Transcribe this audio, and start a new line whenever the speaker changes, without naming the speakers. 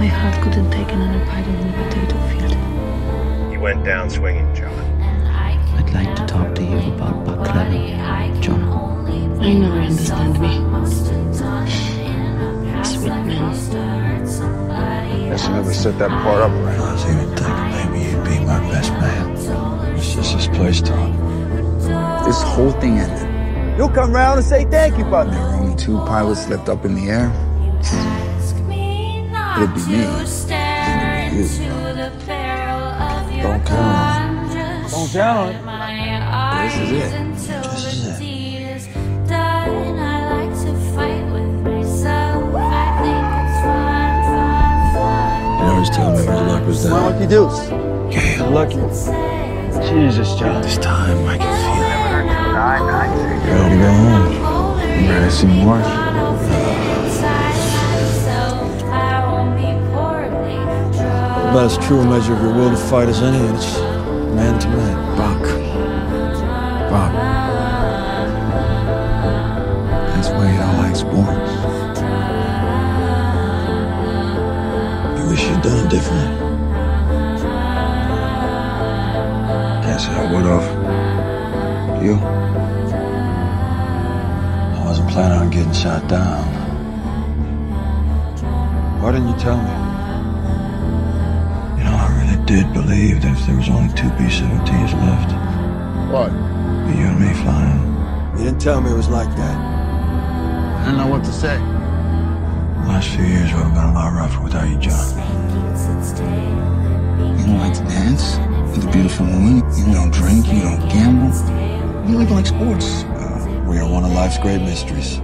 My heart couldn't take another bite in the potato field.
He went down swinging, John.
I'd like to talk to you about Buck Cleven, John.
I never understand me. Sweet man.
Guess I never set that part up right.
I was even thinking maybe you'd be my best man. It's just this place Tom.
This whole thing ended.
You'll come round and say thank you, partner.
There were only two pilots left up in the air. It'll be me. It'll be you.
Don't count on
Don't count on it.
This is it.
This is it. You always tell me where luck was
My
down.
lucky deuce.
Gale,
Lucky. Jesus, John.
this time I can feel it.
Nine, nine, six.
You ready to go home?
You ready to see more?
About as true a measure of your will to fight as any, and it's man to man.
Buck. Buck. That's why you don't like sports.
You wish you'd done it different.
Guess I would have. You?
I wasn't planning on getting shot down. Why didn't you tell me? Did believe that if there was only two B-17s left,
What?
you and me flying. You didn't tell me it was like that.
I don't know what to say.
The last few years would have been a lot rougher without you, John.
You don't like to dance with a beautiful woman. You don't drink. You don't gamble. You don't even like sports.
Uh, we are one of life's great mysteries.